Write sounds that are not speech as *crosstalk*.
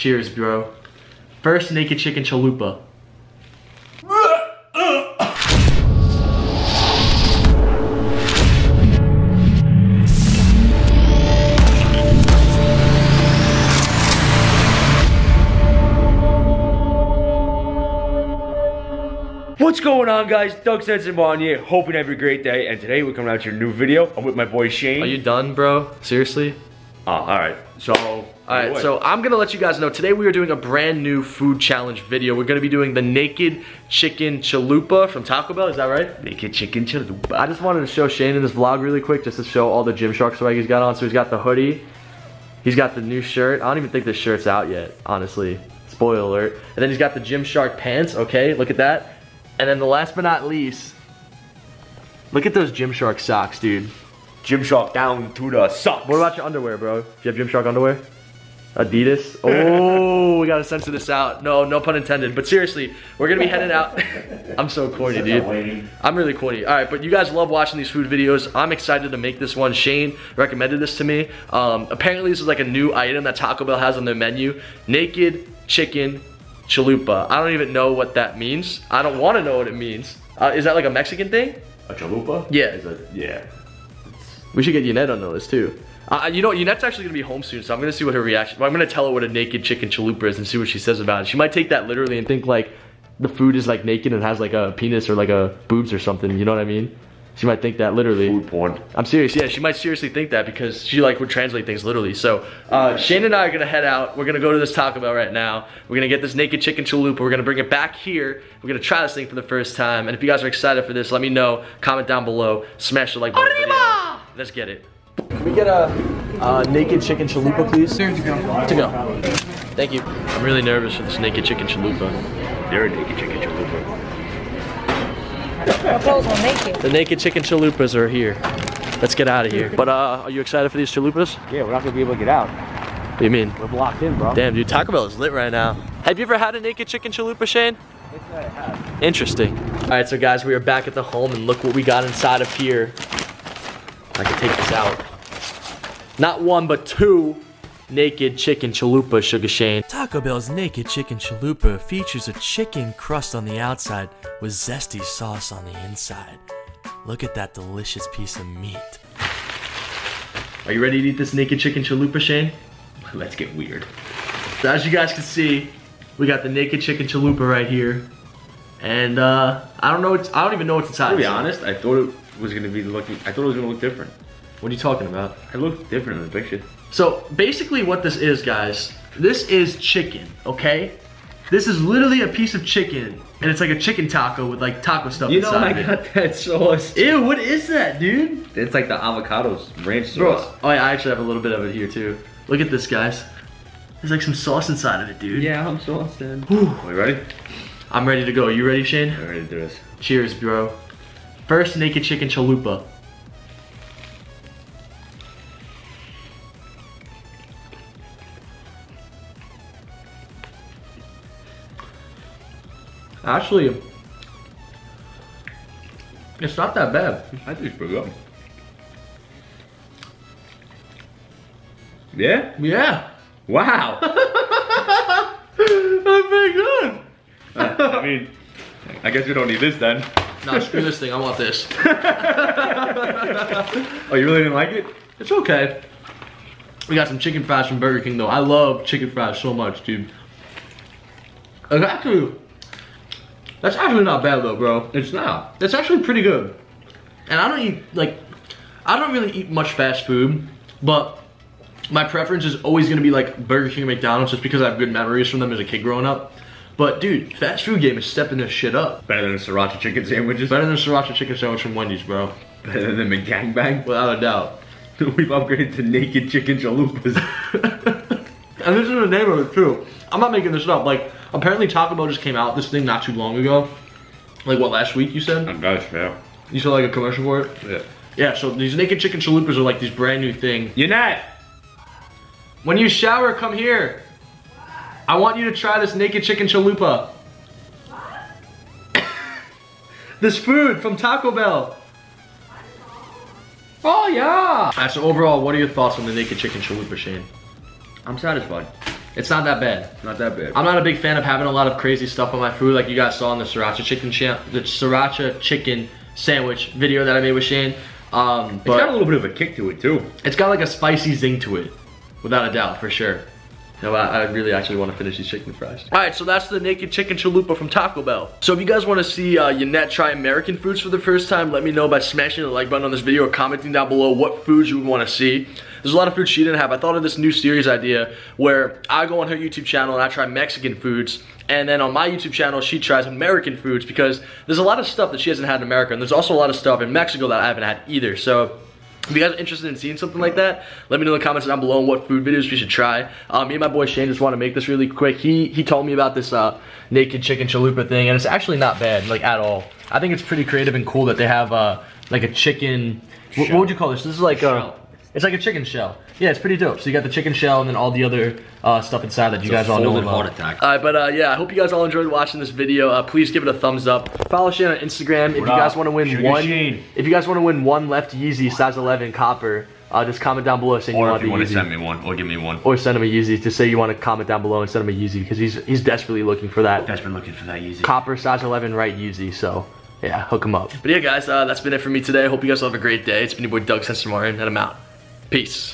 Cheers, bro. First naked chicken chalupa. What's going on guys? Doug Censor Martin here, hoping every great day. And today we're coming out to a new video. I'm with my boy Shane. Are you done, bro? Seriously? Oh, all right. So, All right, so I'm gonna let you guys know today we are doing a brand new food challenge video. We're gonna be doing the naked chicken chalupa from Taco Bell. Is that right? naked chicken chalupa. I just wanted to show Shane in this vlog really quick, just to show all the Gymshark swag he's got on. So he's got the hoodie, he's got the new shirt. I don't even think this shirt's out yet, honestly. Spoiler alert. And then he's got the Gymshark pants. Okay, look at that. And then the last but not least, look at those Gymshark socks, dude. Gymshark down to the socks. What about your underwear, bro? Do you have Gymshark underwear? Adidas? *laughs* Oh, we gotta censor this out. No, no pun intended. But seriously, we're gonna be heading out. *laughs* I'm so corny, dude. I'm really corny. All right, but you guys love watching these food videos. I'm excited to make this one. Shane recommended this to me. Um, apparently, this is like a new item that Taco Bell has on their menu. Naked chicken chalupa. I don't even know what that means. I don't want to know what it means. Uh, is that like a Mexican thing? A chalupa? Yeah. Is a, yeah. We should get Yanet on the list too. Uh, you know, Yanet's actually gonna be home soon, so I'm gonna see what her reaction. Well, I'm gonna tell her what a naked chicken chalupa is and see what she says about it. She might take that literally and think like the food is like naked and has like a penis or like a boobs or something. You know what I mean? She might think that literally. Food porn. I'm serious. Yeah, she might seriously think that because she like would translate things literally. So uh, Shane and I are gonna head out. We're gonna go to this Taco Bell right now. We're gonna get this naked chicken chalupa. We're gonna bring it back here. We're gonna try this thing for the first time. And if you guys are excited for this, let me know. Comment down below. Smash the like button. Video. Let's get it. Can we get a uh, naked chicken chalupa, please? There to go. To go. Thank you. I'm really nervous for this naked chicken chalupa. They're a naked chicken chalupa. Proposal naked. The naked chicken chalupas are here. Let's get out of here. But uh, are you excited for these chalupas? Yeah, we're not gonna be able to get out. What do you mean? We're blocked in, bro. Damn, dude, Taco Bell is lit right now. Have you ever had a naked chicken chalupa, Shane? Interesting. All right, so guys, we are back at the home, and look what we got inside of here. I can take this out. Not one, but two naked chicken chalupa, Sugar Shane. Taco Bell's Naked Chicken Chalupa features a chicken crust on the outside with zesty sauce on the inside. Look at that delicious piece of meat. Are you ready to eat this naked chicken chalupa, Shane? *laughs* Let's get weird. So as you guys can see, we got the naked chicken chalupa right here. And uh, I don't know, what's, I don't even know what's inside. To be honest, I thought it was gonna be looking. I thought it was gonna look different. What are you talking about? I look different in the picture. So basically what this is, guys, this is chicken, okay? This is literally a piece of chicken, and it's like a chicken taco with like taco stuff You know, inside I it. got that sauce. Ew, what is that, dude? It's like the avocados ranch sauce. Bro, oh yeah, I actually have a little bit of it here too. Look at this, guys. There's like some sauce inside of it, dude. Yeah, I'm sauced in. Whew. Are you ready? I'm ready to go. Are You ready, Shane? I'm ready to do this. Cheers, bro. First naked chicken chalupa. Actually, it's not that bad. I think it's pretty good. Yeah? Yeah. Wow. *laughs* That's pretty good. Uh, I mean, I guess we don't need this then. Nah, screw this thing. I want this. Oh, you really didn't like it? It's okay. We got some chicken fries from Burger King though. I love chicken fries so much, dude. It's actually, that's actually not bad though, bro. It's not. It's actually pretty good. And I don't eat like, I don't really eat much fast food, but my preference is always gonna be like Burger King McDonald's just because I have good memories from them as a kid growing up. But dude, fast food game is stepping this shit up. Better than the sriracha chicken sandwiches. Better than a sriracha chicken sandwich from Wendy's, bro. Better than the McGangbang. Without a doubt. *laughs* We've upgraded to naked chicken chalupas. *laughs* And this is the name of it too. I'm not making this up. Like, apparently Taco Bell just came out this thing not too long ago. Like what last week you said? gosh, yeah. You saw like a commercial for it? Yeah. Yeah, so these naked chicken chalupas are like these brand new thing. You're not. When you shower, come here. I want you to try this naked chicken chalupa. *coughs* this food from Taco Bell. Oh yeah. So overall, what are your thoughts on the naked chicken chalupa, Shane? I'm satisfied. It's not that bad. Not that bad. I'm not a big fan of having a lot of crazy stuff on my food, like you guys saw in the sriracha chicken the sriracha chicken sandwich video that I made with Shane. Um, it's got a little bit of a kick to it too. it's got like a spicy zing to it, without a doubt, for sure. No, I, I really actually want to finish these chicken fries. All right, so that's the naked chicken chalupa from Taco Bell. So if you guys want to see uh, Yanet try American foods for the first time, let me know by smashing the like button on this video or commenting down below what foods you would want to see. There's a lot of food she didn't have. I thought of this new series idea where I go on her YouTube channel and I try Mexican foods, and then on my YouTube channel she tries American foods because there's a lot of stuff that she hasn't had in America, and there's also a lot of stuff in Mexico that I haven't had either. So if you guys are interested in seeing something like that, let me know in the comments down below what food videos we should try. Uh, me and my boy Shane just want to make this really quick. He he told me about this uh, naked chicken chalupa thing, and it's actually not bad, like at all. I think it's pretty creative and cool that they have uh, like a chicken. What would you call this? This is like a. It's like a chicken shell. Yeah, it's pretty dope. So you got the chicken shell and then all the other uh, stuff inside that you guys all know about. heart attack. Alright, but uh, yeah, I hope you guys all enjoyed watching this video. Uh, please give it a thumbs up. Follow Shane on Instagram if you What guys want to win Sugar one. Shane. If you guys want to win one left Yeezy size 11 copper, uh, just comment down below saying you Or want if you the want to send me one, or give me one. or send him a Yeezy. Just say you want to comment down below and send him a Yeezy because he's he's desperately looking for that Desperately looking for that Yeezy. copper size 11 right Yeezy. So yeah, hook him up. But yeah, guys, uh, that's been it for me today. I hope you guys all have a great day. It's been your boy Doug Censor Martin, and I'm out. Peace.